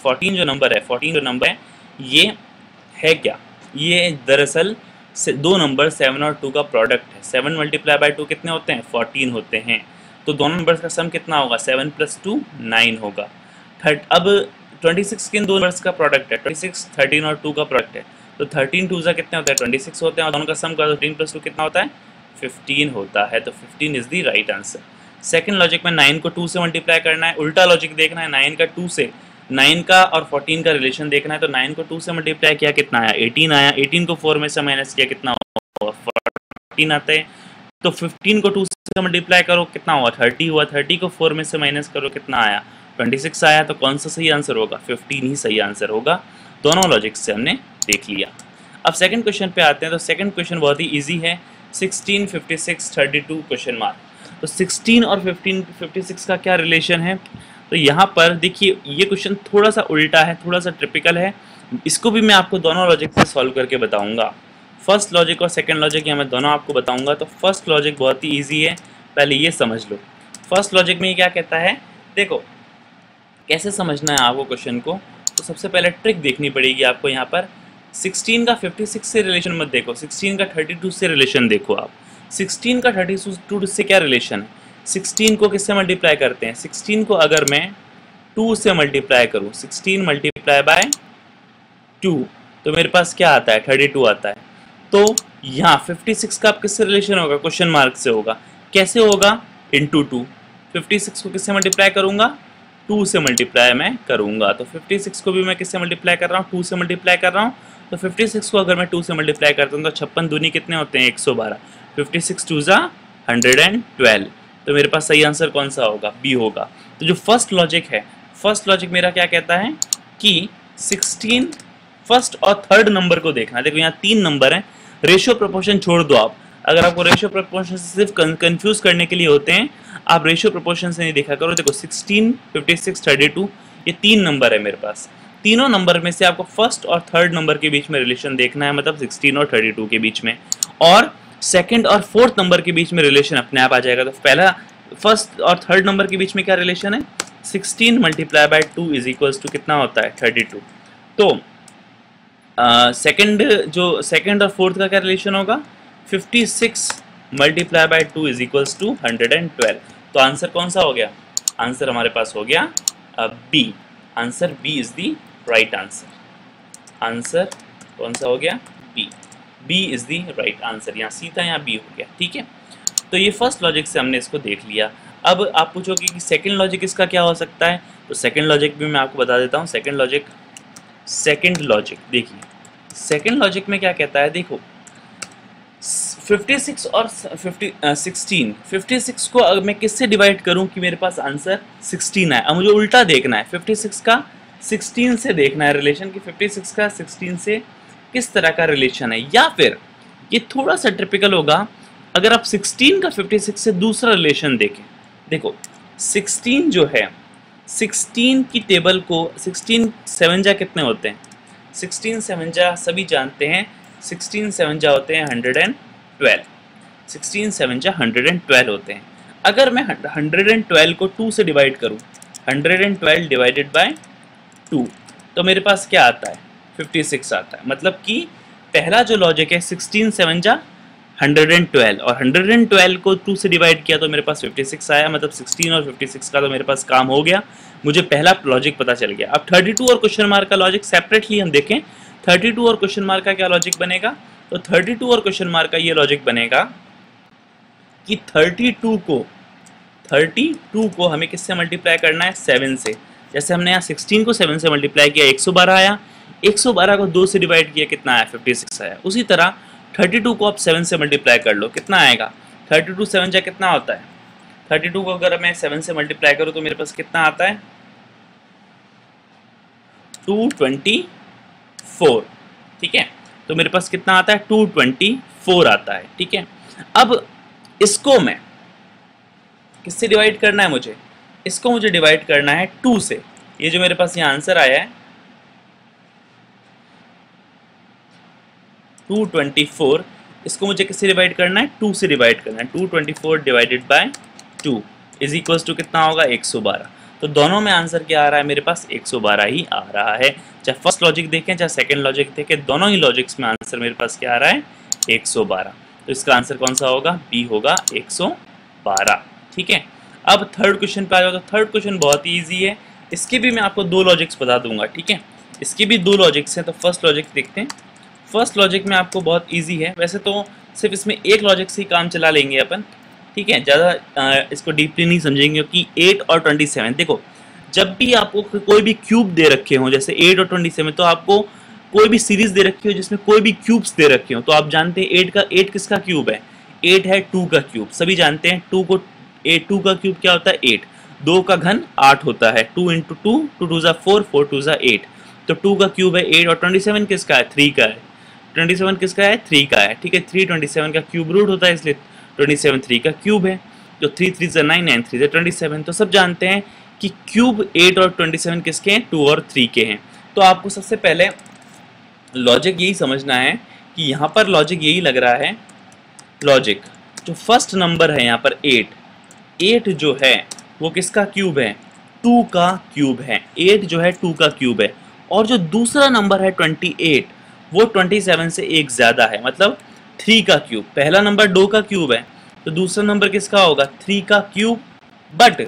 Speaker 1: फोर्टीन जो नंबर है फोर्टीन जो नंबर है, ये है क्या? ये दरअसल से, दो नंबर सेवन और टू का प्रोडक्ट है। सेवन मल्टीप्लाई बाई टू कितने होते हैं? फोर्टीन होते हैं। तो दोनों नंबर्स का सम कितना होगा? सेवन प्लस टू नाइन होगा। थर्ट अब ट्वेंटी सिक्स किन दो नंबर्स का प्रोडक्ट है? ट्वेंटी सिक्स थर्टीन और टू का प्रोडक्ट है। तो थर्टीन टू ज़ा कितने होते हैं? ट्वेंटी सिक्स होते हैं और दोनों का सम कर थर्टीन प्लस टू कितना होता है? फिफ्टीन होता है तो fifteen is the right answer second logic में नाइन को टू से मल्टीप्लाई करना है, उल्टा लॉजिक देखना है नाइन का टू से नाइन का और फोर्टीन का रिलेशन देखना है तो नाइन को टू से मल्टीप्लाई किया कितना आया? एटीन आया। एटीन को फोर में से माइनस किया कितना फोर्टीन आते हैं। तो फिफ्टीन को टू से मल्टीप्लाई करो, कितना हुआ? थर्टी हुआ। थर्टी को फोर में से माइनस करो, कितना आया? ट्वेंटी सिक्स आया तो कौन सा सही आंसर होगा? फिफ्टीन ही सही आंसर होगा। दोनों लॉजिक से हमने देख लिया। अब सेकंड क्वेश्चन पे आते हैं तो सेकंड क्वेश्चन बहुत ही इजी है। 16, 56, 32 क्वेश्चन मार्क तो 16 और 15, 56 का क्या रिलेशन है? तो यहाँ पर देखिए ये क्वेश्चन थोड़ा सा उल्टा है थोड़ा सा ट्रिपिकल है। इसको भी मैं आपको दोनों लॉजिक से सॉल्व करके बताऊँगा। फ़र्स्ट लॉजिक और सेकंड लॉजिक यहाँ मैं दोनों आपको बताऊँगा। तो फ़र्स्ट लॉजिक बहुत ही ईजी है पहले ये समझ लो। फ़र्स्ट लॉजिक में ये क्या कहता है? देखो कैसे समझना है आपको क्वेश्चन को? तो सबसे पहले ट्रिक देखनी पड़ेगी आपको यहाँ पर। 16 का 56 से रिलेशन मत देखो 16 का 32 से रिलेशन देखो आप। 16 का 32 से क्या रिलेशन है? 16 को किससे मल्टीप्लाई करते हैं? 16 को अगर मैं 2 से मल्टीप्लाई करूँ 16 मल्टीप्लाई बाय 2 तो मेरे पास क्या आता है? 32 आता है। तो यहाँ 56 का आप किससे रिलेशन होगा? क्वेश्चन मार्क से होगा। कैसे होगा? इंटू टू फिफ्टी को किससे मल्टीप्लाई करूँगा? टू से मल्टीप्लाई मैं करूँगा। तो 56 को भी मैं किससे मल्टीप्लाई कर रहा हूँ? टू से मल्टीप्लाई कर रहा हूँ। तो 56 को अगर मैं टू से मल्टीप्लाई करता हूँ तो छप्पन दूनी कितने होते हैं? 112 56 टू ज़ा हंड्रेड तो मेरे पास सही आंसर कौन सा होगा? बी होगा। तो जो फ़र्स्ट लॉजिक है फ़र्स्ट लॉजिक मेरा क्या कहता है? कि 16 फ़र्स्ट और थर्ड नंबर को देखना। देखो यहाँ तीन नंबर हैं। रेशियो प्रपोर्शन छोड़ दो आप। अगर आपको रेशियो प्रोपोर्शन सिर्फ़ कंफ्यूज करने के लिए होते हैं आप रेशियो प्रपोर्शन से नहीं देखा करो। देखो 16, 56, 32 ये तीन नंबर है मेरे पास। तीनों नंबर में से आपको फ़र्स्ट और थर्ड नंबर के बीच में रिलेशन देखना है मतलब 16 और 32 के बीच में। और सेकंड और फोर्थ नंबर के बीच में रिलेशन अपने आप आ जाएगा। तो पहला फ़र्स्ट और थर्ड नंबर के बीच में क्या रिलेशन है? 16 multiply by two is equals to कितना होता है? 32 तो सेकंड uh, जो सेकंड और फोर्थ का क्या रिलेशन होगा? 56 multiply by two is equals to 112 तो आंसर कौन सा हो गया? आंसर हमारे पास हो गया B answer B is the right answer answer कौन सा हो गया? B B is the right answer यहाँ सी था, यहाँ बी हो गया, ठीक है? तो ये फ़र्स्ट लॉजिक से हमने इसको देख लिया। अब आप पूछोगे कि सेकंड लॉजिक इसका क्या हो सकता है? तो सेकंड लॉजिक भी मैं आपको बता देता हूँ। सेकंड लॉजिक सेकेंड लॉजिक देखिए। सेकेंड लॉजिक में क्या कहता है? देखो 56 और 50 16 56 को अगर मैं किससे डिवाइड करूँ कि मेरे पास आंसर 16 है अब मुझे उल्टा देखना है। 56 का 16 से देखना है रिलेशन कि 56 का 16 से किस तरह का रिलेशन है? या फिर ये थोड़ा सा ट्रिपिकल होगा, अगर आप 16 का 56 से दूसरा रिलेशन देखें। देखो 16 जो है 16 की टेबल को 16 सेवन जा कितने होते हैं? 16 सेवन जा सभी जानते हैं 16 सेवन जा होते हैं 112 16 सेवन जा 112 होते हैं। अगर मैं 112 को 2 से डिवाइड करूँ 112 डिवाइडेड बाय 2 तो मेरे पास क्या आता है? 56 आता है। मतलब कि पहला जो लॉजिक है 16 सेवन जा 112 और 112 को 2 से डिवाइड किया तो मेरे पास 56 आया। मतलब 16 और 56 का तो मेरे पास काम हो गया। मुझे पहला लॉजिक पता चल गया। अब 32 और क्वेश्चन मार्क का लॉजिक सेपरेटली हम देखें। 32 और क्वेश्चन मार्क का क्या लॉजिक बनेगा? तो 32 और क्वेश्चन मार्क का ये लॉजिक बनेगा कि 32 को 32 को हमें किससे मल्टीप्लाई करना है? 7 से। जैसे हमने यहाँ 16 को 7 से मल्टीप्लाई किया 112 आया 112 को 2 से डिवाइड किया, कितना आया? 56 आया। उसी तरह 32 को आप 7 से मल्टीप्लाई कर लो, कितना आएगा? 32 7 जा कितना होता है? 32 को अगर मैं 7 से मल्टीप्लाई करूँ तो मेरे पास कितना आता है? 224 ठीक है? तो मेरे पास कितना आता है? 224 आता है, ठीक है? अब इसको मैं किससे डिवाइड करना है मुझे? इसको मुझे डिवाइड करना है टू से। ये जो मेरे पास यहाँ आंसर आया है 224 इसको मुझे किससे डिवाइड करना है? 2 से डिवाइड करना है। 224 divided by 2 is equals to कितना होगा? 112 तो दोनों में आंसर क्या आ रहा है? मेरे पास 112 ही आ रहा है। चाहे फ़र्स्ट लॉजिक देखें, चाहे सेकंड लॉजिक देखें, दोनों ही लॉजिक्स में आंसर मेरे पास क्या आ रहा है? 112 तो इसका आंसर कौन सा होगा? बी होगा। 112 ठीक है? अब थर्ड क्वेश्चन पे आ जाओ तो थर्ड क्वेश्चन बहुत ही ईजी है। इसके भी मैं आपको दो लॉजिक्स बता दूँगा, ठीक है? इसके भी दो लॉजिक्स हैं तो फ़र्स्ट लॉजिक देखते हैं। फ़र्स्ट लॉजिक में आपको बहुत ईजी है। वैसे तो सिर्फ़ इसमें एक लॉजिक से ही काम चला लेंगे अपन, ठीक है? ज़्यादा इसको डीपली नहीं समझेंगे क्योंकि एट और ट्वेंटी सेवन देखो, जब भी आपको कोई भी क्यूब दे रखे हो, जैसे एट और ट्वेंटी सेवन तो आपको कोई भी सीरीज़ दे रखी हो जिसमें कोई भी क्यूब्स दे रखे हो तो आप जानते हैं एट का एट किसका क्यूब है? एट है टू का क्यूब सभी जानते हैं टू को एट टू का क्यूब क्या होता है? एट दो का घन आठ होता है। Two into two two two ज़ा फोर फोर टू ज़ा एट तो टू का क्यूब है एट और ट्वेंटी सेवन किसका है? थ्री का है। ट्वेंटी सेवन किसका है? थ्री का है। ठीक है थ्री ट्वेंटी सेवन का क्यूब रूट होता है, इसलिए ट्वेंटी सेवन थ्री का क्यूब है। जो थ्री थ्री से नाइन नाइन थ्री से ट्वेंटी सेवन तो सब जानते हैं कि क्यूब एट और ट्वेंटी सेवन किसके हैं? टू और थ्री के हैं। तो आपको सबसे पहले लॉजिक यही समझना है कि यहाँ पर लॉजिक यही लग रहा है। लॉजिक जो फ़र्स्ट नंबर है यहाँ पर एट एट जो है, वो किसका क्यूब है? टू का क्यूब है। एट जो है, टू का क्यूब है। और जो दूसरा नंबर है, ट्वेंटी एट, वो 27 से एक ज़्यादा है। मतलब थ्री का क्यूब। पहला नंबर दो का क्यूब है तो दूसरा नंबर किसका होगा? थ्री का क्यूब। बट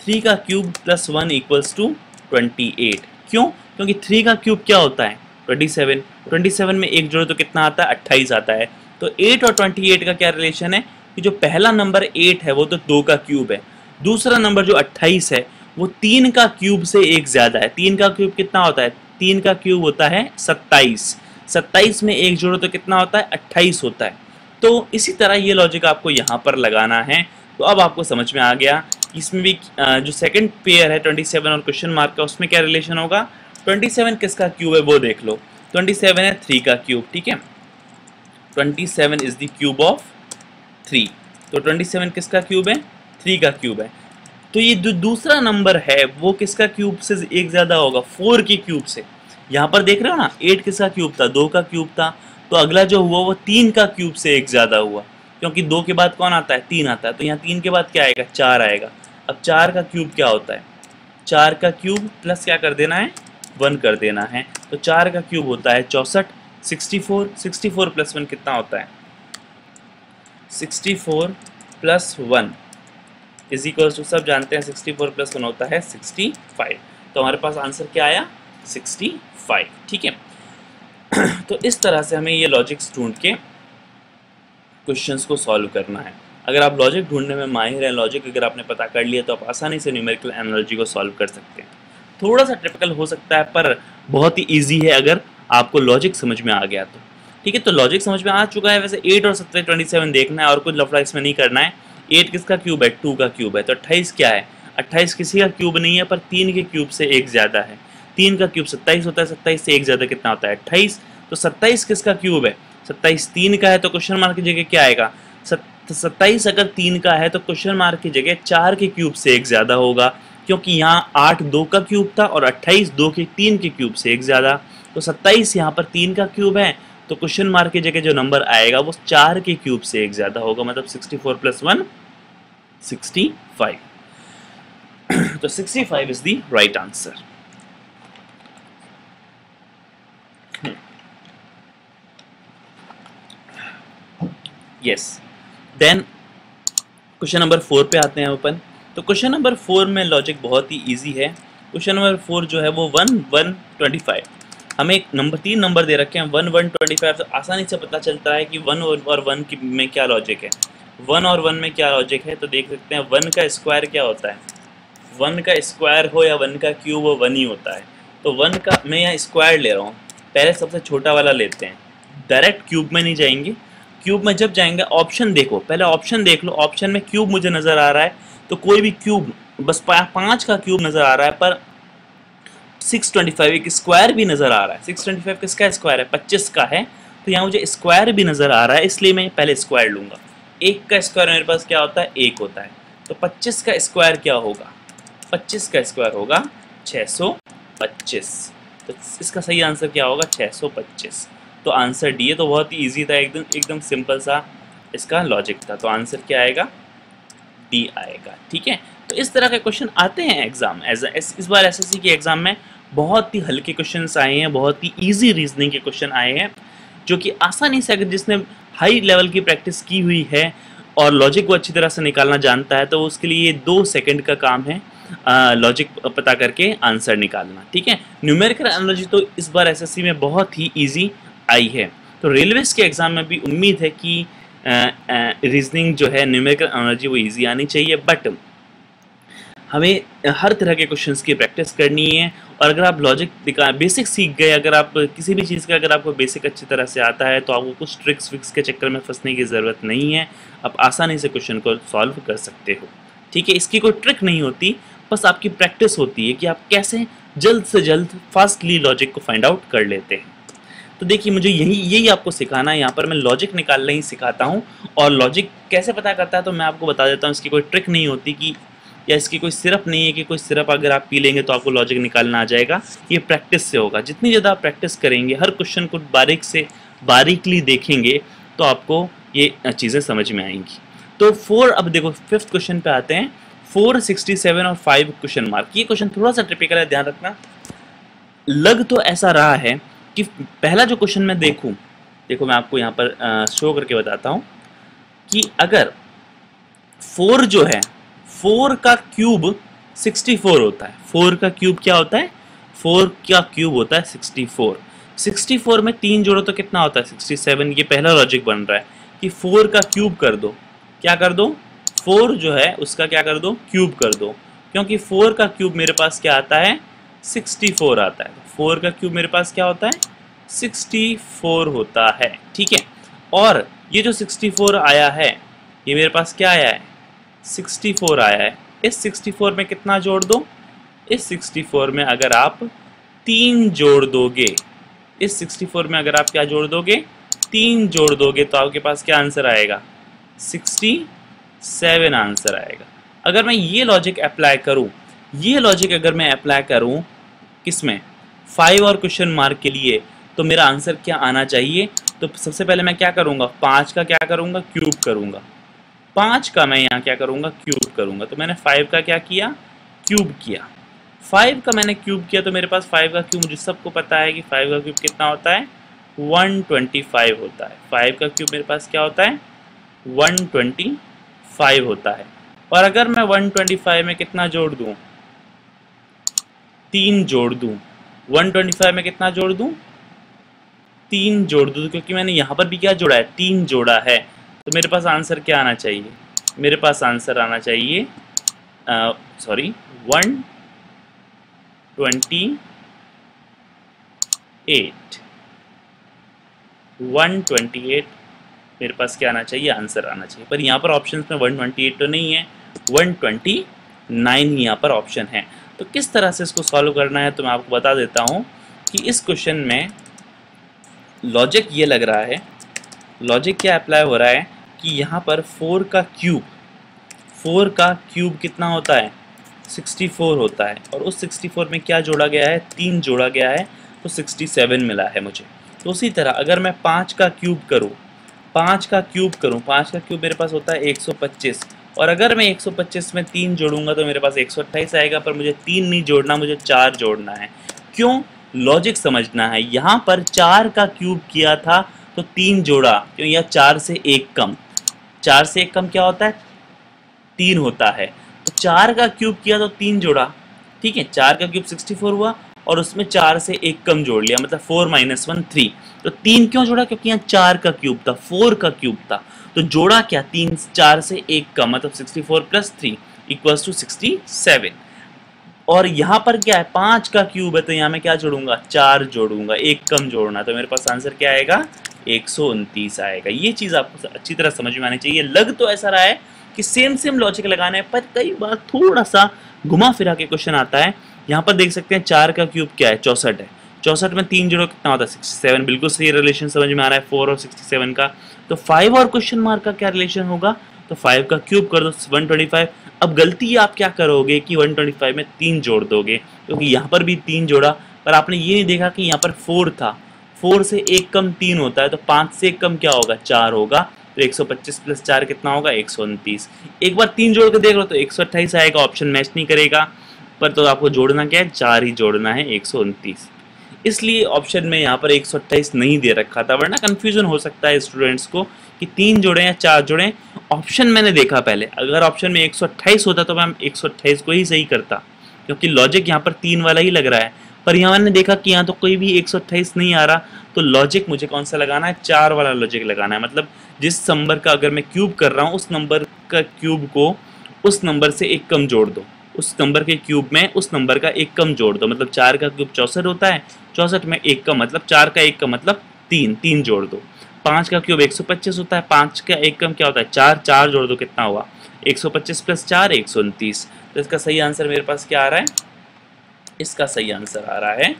Speaker 1: थ्री का cube plus one equals to twenty eight. क्यों? क्योंकि थ्री का क्यूब क्या होता है? Twenty seven. ट्वेंटी सेवन में एक जोड़ो तो कितना आता है? अट्ठाईस आता है। तो एट और ट्वेंटी एट का क्या रिलेशन है? कि जो पहला नंबर एट है, वो तो दो का क्यूब है। दूसरा नंबर जो अट्ठाईस है, वो तीन का क्यूब से एक ज़्यादा है। तीन का क्यूब कितना होता है? तीन का क्यूब होता है सत्ताईस। सत्ताईस में एक जोड़ो तो कितना होता है? अट्ठाईस होता है। तो इसी तरह ये लॉजिक आपको यहाँ पर लगाना है। तो अब आपको समझ में आ गया इसमें भी जो सेकंड पेयर है 27 और क्वेश्चन मार्क का, उसमें क्या रिलेशन होगा? 27 किसका क्यूब है? वो देख लो। 27 है थ्री का क्यूब ठीक है? 27 is the cube of three तो 27 किसका क्यूब है? थ्री का क्यूब है। तो ये जो दूसरा नंबर है, वो किसका क्यूब से एक ज़्यादा होगा? फोर के क्यूब से। यहाँ पर देख रहे हो ना एट किसका क्यूब था? दो का क्यूब था। तो अगला जो हुआ, वो तीन का क्यूब से एक ज़्यादा हुआ। क्योंकि दो के बाद कौन आता है? तीन आता है। तो यहाँ तीन के बाद क्या आएगा? चार आएगा। अब चार का क्यूब क्या होता है? चार का क्यूब प्लस क्या कर देना है? वन कर देना है। तो चार का क्यूब होता है चौसठ sixty four sixty four plus one कितना होता है? Sixty four plus one is equal to, सब जानते हैं सिक्सटी फोर प्लस वन होता है सिक्सटी फाइव। तो हमारे पास आंसर क्या आया? Sixty five. ठीक है? तो इस तरह से हमें ये लॉजिक्स ढूंढ के क्वेश्चंस को सॉल्व करना है। अगर आप लॉजिक ढूँढने में माहिर हैं लॉजिक अगर आपने पता कर लिया तो आप आसानी से न्यूमेरिकल एनालॉजी को सॉल्व कर सकते हैं। थोड़ा सा टिपिकल हो सकता है, पर बहुत ही ईजी है अगर आपको लॉजिक समझ में आ गया तो। ठीक है तो लॉजिक समझ में आ चुका है। वैसे एट और सत्रह ट्वेंटी सेवन देखना है और कुछ लफड़ा इसमें नहीं करना है। एट किसका क्यूब है? टू का क्यूब है। तो अट्ठाईस क्या है? अट्ठाईस किसी का क्यूब नहीं है, पर तीन के क्यूब से एक ज़्यादा है। तीन का क्यूब सत्ताईस होता है, सत्ताईस से एक ज़्यादा कितना होता है? अट्ठाईस। तो सत्ताईस किसका क्यूब है? सत्ताईस तीन का है तो क्वेश्चन मार्क की जगह क्या आएगा? सत्ताईस अगर तीन का है तो क्वेश्चन मार्क की जगह चार के क्यूब से एक ज़्यादा होगा, क्योंकि यहाँ आठ दो का क्यूब था और अट्ठाईस दो के तीन के क्यूब से एक ज़्यादा। तो सत्ताईस यहाँ पर तीन का क्यूब है तो क्वेश्चन मार्क की जगह जो नंबर आएगा, वो चार के क्यूब से एक ज़्यादा होगा मतलब sixty four plus one sixty five तो sixty five is the right answer yes then question number four पे आते हैं अपन. तो क्वेश्चन नंबर फोर में लॉजिक बहुत ही इजी है. क्वेश्चन नंबर फोर जो है वो वन वन ट्वेंटी फाइव हमें एक नंबर तीन नंबर दे रखे हैं वन वन ट्वेंटी फाइव तो आसानी से पता चलता है कि वन और वन की में क्या लॉजिक है। वन और वन में क्या लॉजिक है तो देख सकते हैं वन का स्क्वायर क्या होता है? वन का स्क्वायर हो या वन का क्यूब वो वन ही होता है। तो वन का, मैं यहाँ स्क्वायर ले रहा हूँ। पहले सबसे छोटा वाला लेते हैं। डायरेक्ट क्यूब में नहीं जाएँगे। क्यूब में जब जाएँगे ऑप्शन देखो। पहले ऑप्शन देख लो। ऑप्शन में क्यूब मुझे नज़र आ रहा है तो कोई भी क्यूब बस पाँच का क्यूब नज़र आ रहा है, पर 625 एक स्क्वायर भी नज़र आ रहा है। 625 किसका स्क्वायर है? 25 का है। तो यहाँ मुझे स्क्वायर भी नज़र आ रहा है, इसलिए मैं पहले स्क्वायर लूँगा। एक का स्क्वायर मेरे पास क्या होता है? एक होता है। तो 25 का स्क्वायर क्या होगा? 25 का स्क्वायर होगा 625 तो इसका सही आंसर क्या होगा? 625 तो आंसर डी है तो बहुत ही ईजी था, एकदम एकदम सिंपल सा इसका लॉजिक था। तो आंसर क्या आएगा? डी आएगा, ठीक है? तो इस तरह के क्वेश्चन आते हैं एग्ज़ाम एज इस बार एसएससी के एग्ज़ाम में बहुत ही हल्के क्वेश्चन आए हैं, बहुत ही ईजी रीजनिंग के क्वेश्चन आए हैं, जो कि आसानी से अगर जिसने हाई लेवल की प्रैक्टिस की हुई है और लॉजिक को अच्छी तरह से निकालना जानता है तो उसके लिए दो सेकंड का काम है लॉजिक पता करके आंसर निकालना, ठीक है? न्यूमेरिकल एनालॉजी तो इस बार एसएससी में बहुत ही इजी आई है। तो रेलवेज के एग्ज़ाम में भी उम्मीद है कि रीजनिंग जो है न्यूमेरिकल एनालॉजी वो ईजी आनी चाहिए बट हमें हर तरह के क्वेश्चंस की प्रैक्टिस करनी है। और अगर आप लॉजिक दिखा बेसिक सीख गए, अगर आप किसी भी चीज़ का, अगर आपको बेसिक अच्छी तरह से आता है तो आपको कुछ ट्रिक्स विक्स के चक्कर में फंसने की ज़रूरत नहीं है। आप आसानी से क्वेश्चन को सॉल्व कर सकते हो। ठीक है, इसकी कोई ट्रिक नहीं होती, बस आपकी प्रैक्टिस होती है कि आप कैसे जल्द से जल्द फास्टली लॉजिक को फाइंड आउट कर लेते हैं। तो देखिए, मुझे यही यही आपको सिखाना है। यहाँ पर मैं लॉजिक निकालना ही सिखाता हूँ। और लॉजिक कैसे पता करता है तो मैं आपको बता देता हूँ, इसकी कोई ट्रिक नहीं होती कि या इसकी कोई सिरप नहीं है कि कोई सिरप अगर आप पी लेंगे तो आपको लॉजिक निकालना आ जाएगा। ये प्रैक्टिस से होगा। जितनी ज़्यादा आप प्रैक्टिस करेंगे, हर क्वेश्चन को बारीक से, बारीकली देखेंगे तो आपको ये चीज़ें समझ में आएँगी। तो फोर अब देखो फिफ्थ क्वेश्चन पे आते हैं। फोर सिक्सटी सेवन और फाइव क्वेश्चन मार्क ये क्वेश्चन थोड़ा सा ट्रिपिकल है, ध्यान रखना। लग तो ऐसा रहा है कि पहला जो क्वेश्चन मैं देखूँ, देखो मैं आपको यहाँ पर शो करके बताता हूँ कि अगर फोर जो है फोर का क्यूब 64 होता है। फोर का क्यूब क्या होता है? फोर का क्यूब होता है 64 64 में तीन जोड़ो तो कितना होता है? 67 ये पहला लॉजिक बन रहा है कि फोर का क्यूब कर दो। क्या कर दो? फोर जो है, उसका क्या कर दो? क्यूब कर दो। क्योंकि फोर का क्यूब मेरे पास क्या आता है? सिक्सटी फोर आता है। फोर का क्यूब मेरे पास क्या होता है? सिक्सटी फोर होता है। ठीक है? और ये जो सिक्सटी फोर आया है, ये मेरे पास क्या आया है? सिक्सटी फोर आया है। इस सिक्सटी फोर में कितना जोड़ दो? इस सिक्सटी फोर में अगर आप तीन जोड़ दोगे, इस सिक्सटी फोर में अगर आप क्या जोड़ दोगे? तीन जोड़ दोगे तो आपके पास क्या आंसर आएगा? सिक्सटी सेवन आंसर आएगा। अगर मैं ये लॉजिक अप्लाई करूँ, ये लॉजिक अगर मैं अप्लाई करूँ, किसमें? फाइव और क्वेश्चन मार्क के लिए तो मेरा आंसर क्या आना चाहिए? तो सबसे पहले मैं क्या करूँगा? पाँच का क्या करूँगा? क्यूब करूँगा। पाँच का मैं यहाँ क्या करूँगा? क्यूब करूँगा। तो मैंने फाइव का क्या किया? क्यूब किया। फाइव का मैंने क्यूब किया तो मेरे पास फाइव का क्यूब, मुझे सबको पता है कि फाइव का क्यूब कितना होता है? वन ट्वेंटी फाइव होता है। फाइव का क्यूब मेरे पास क्या होता है? वन ट्वेंटी फाइव होता है। और अगर मैं वन ट्वेंटी फाइव में कितना जोड़ दूँ? तीन जोड़ दूँ। वन ट्वेंटी फाइव में कितना जोड़ दूँ? तीन जोड़ दूँ। क्योंकि मैंने यहाँ पर भी क्या जोड़ा है? तीन जोड़ा है। तो मेरे पास आंसर क्या आना चाहिए? मेरे पास आंसर आना चाहिए sorry one twenty eight one twenty eight मेरे पास क्या आना चाहिए? आंसर आना चाहिए। पर यहाँ पर ऑप्शन में वन ट्वेंटी एट तो नहीं है। वन ट्वेंटी नाइन ही यहाँ पर ऑप्शन है। तो किस तरह से इसको सॉल्व करना है? तो मैं आपको बता देता हूँ कि इस क्वेश्चन में लॉजिक ये लग रहा है। लॉजिक क्या अप्लाई हो रहा है? कि यहाँ पर फोर का क्यूब, फोर का क्यूब कितना होता है? 64 होता है। और उस 64 में क्या जोड़ा गया है? तीन जोड़ा गया है तो 67 मिला है मुझे। तो उसी तरह अगर मैं पाँच का क्यूब करूँ, पाँच का क्यूब करूँ, पाँच का क्यूब मेरे पास होता है 125 और अगर मैं 125 में तीन जोड़ूँगा तो मेरे पास 128 आएगा, पर मुझे तीन नहीं जोड़ना, मुझे चार जोड़ना है। क्यों? लॉजिक समझना है। यहाँ पर चार का क्यूब किया था तो तीन जोड़ा, क्यों? या चार से एक कम। चार से एक कम क्या होता है? तीन होता है। तो चार का क्यूब किया तो तीन जोड़ा। ठीक है? चार का क्यूब सिक्सटी फोर हुआ और उसमें चार से एक कम जोड़ लिया मतलब फोर माइनस वन थ्री तो तीन क्यों जोड़ा? क्योंकि यहाँ चार का क्यूब था फोर का क्यूब था। तो जोड़ा क्या? तीन, चार से एक कम मतलब sixty four plus three equals to sixty seven और यहाँ पर क्या है? पाँच का क्यूब है तो यहाँ मैं क्या जोड़ूँगा? चार जोड़ूँगा। एक कम जोड़ना तो मेरे पास आंसर क्या आएगा? एक सौ उनतीस आएगा। ये चीज़ आपको अच्छी तरह समझ में आनी चाहिए। लग तो ऐसा रहा है कि सेम सेम लॉजिक लगाना है, पर कई बार थोड़ा सा घुमा फिरा के क्वेश्चन आता है। यहाँ पर देख सकते हैं चार का क्यूब क्या है? चौसठ है। चौसठ में तीन जोड़ो कितना होता है? सिक्सटी सेवन बिल्कुल सही रिलेशन समझ में आ रहा है फोर और सिक्सटी सेवन का। तो फाइव और क्वेश्चन मार्क का क्या रिलेशन होगा? तो फाइव का क्यूब कर दो वन ट्वेंटी फाइव अब गलती आप क्या करोगे कि वन ट्वेंटी फाइव में तीन जोड़ दोगे? क्योंकि यहाँ पर भी तीन जोड़ा, पर आपने ये नहीं देखा कि यहाँ पर फोर था। फोर से एक कम तीन होता है तो पाँच से एक कम क्या होगा? चार होगा। तो 125 प्लस चार कितना होगा? एक एक बार तीन जोड़ के देख लो तो एक सौ अट्ठाईस आएगा ऑप्शन मैच नहीं करेगा। पर तो आपको जोड़ना क्या है? चार ही जोड़ना है, एक सौ उनतीस। इसलिए ऑप्शन में यहाँ पर एक सौ अट्ठाइस नहीं दे रखा था, वरना कन्फ्यूज़न हो सकता है स्टूडेंट्स को। कि तीन जोड़े या चार जोड़े ऑप्शन मैंने देखा पहले। अगर ऑप्शन में एक होता तो मैं एक को ही सही करता। क्योंकि लॉजिक यहाँ पर तीन वाला ही लग रहा है। पर यहाँ मैंने देखा कि यहाँ तो कोई भी एक नहीं आ रहा। तो लॉजिक मुझे कौन सा लगाना है? चार वाला लॉजिक लगाना है। मतलब जिस नंबर का अगर मैं क्यूब कर रहा हूँ, उस नंबर का क्यूब को उस नंबर से एक कम जोड़ दो। उस नंबर के क्यूब में उस नंबर का एक कम जोड़ दो। मतलब चार का क्यूब चौसठ होता है, चौसठ में एक कम मतलब चार का एक कम मतलब तीन तीन जोड़ दो। पाँच का क्यूब एक सौ पच्चीस होता है, पाँच का एक कम क्या होता है, चार चार जोड़ दो कितना हुआ? एक सौ पच्चीस प्लस चार, एक सौ उनतीस। तो इसका सही आंसर मेरे पास क्या आ रहा है? इसका सही आंसर आ रहा है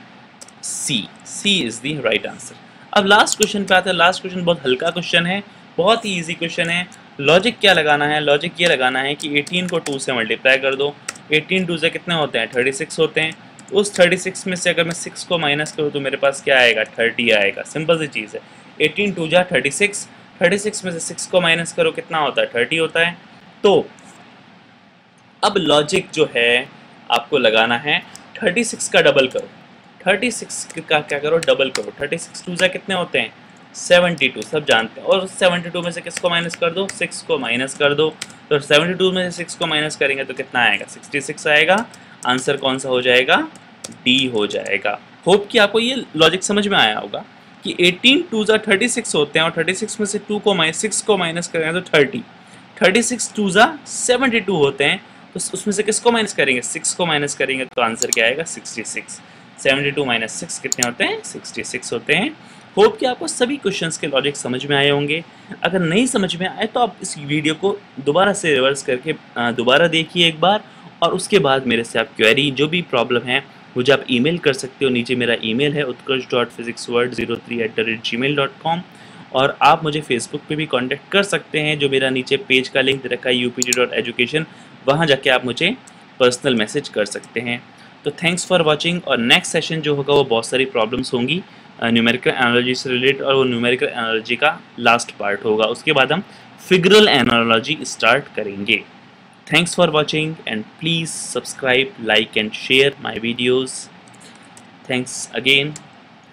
Speaker 1: C C is the right answer अब लास्ट क्वेश्चन पे आते हैं। लास्ट क्वेश्चन बहुत हल्का क्वेश्चन है, बहुत ही इजी क्वेश्चन है। लॉजिक क्या लगाना है? लॉजिक ये लगाना है कि 18 को 2 से मल्टीप्लाई कर दो। 18 टू से कितने होते हैं? 36 होते हैं। उस 36 में से अगर मैं 6 को माइनस करूँ तो मेरे पास क्या आएगा? 30 आएगा। सिंपल सी चीज़ है। 18 टू जा थर्टी सिक्स थर्टी सिक्स में से सिक्स को माइनस करो, कितना होता है? थर्टी होता है। तो अब लॉजिक जो है, आपको लगाना है, थर्टी सिक्स का डबल करो। थर्टी सिक्स का क्या करो? डबल करो। थर्टी सिक्स टू ज़ा कितने होते हैं? सेवेंटी टू, सब जानते हैं। और सेवेंटी टू में से किसको माइनस कर दो? सिक्स को माइनस कर दो। तो सेवेंटी टू में से सिक्स को माइनस करेंगे तो कितना आएगा? सिक्सटी सिक्स आएगा। आंसर कौन सा हो जाएगा? डी हो जाएगा। होप कि आपको ये लॉजिक समझ में आया होगा। कि एटीन टू ज़ा थर्टी होते हैं और थर्टी सिक्स में से टू को माइनस सिक्स को माइनस करेंगे तो थर्टी थर्टी सिक्स टू ज़ा सेवेंटी होते हैं तो उसमें से किसको माइनस करेंगे? सिक्स को माइनस करेंगे तो आंसर क्या आएगा? Sixty six seventy two minus six कितने होते हैं? सिक्सटी सिक्स होते हैं. होप कि आपको सभी क्वेश्चंस के लॉजिक समझ में आए होंगे। अगर नहीं समझ में आए तो आप इस वीडियो को दोबारा से रिवर्स करके दोबारा देखिए एक बार और उसके बाद मेरे से आप क्वेरी जो भी प्रॉब्लम है मुझे आप ईमेल कर सकते हो, नीचे मेरा ईमेल है Utkarsh dot physics word zero three eight the rate gmail dot com और आप मुझे फेसबुक पे भी कांटेक्ट कर सकते हैं, जो मेरा नीचे पेज का लिंक रखा है U P D dot education वहाँ जाके आप मुझे पर्सनल मैसेज कर सकते हैं। तो थैंक्स फॉर वॉचिंग और नेक्स्ट सेशन जो होगा, वो बहुत सारी प्रॉब्लम्स होंगी न्यूमेरिकल एनालॉजी से रिलेटेड और वो न्यूमेरिकल एनालॉजी का लास्ट पार्ट होगा। उसके बाद हम फिगरल एनालॉजी स्टार्ट करेंगे। Thanks for watching and please subscribe, like and share my videos. Thanks again.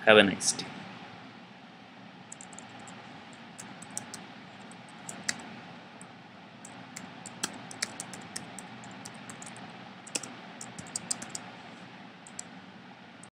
Speaker 1: Have a nice day.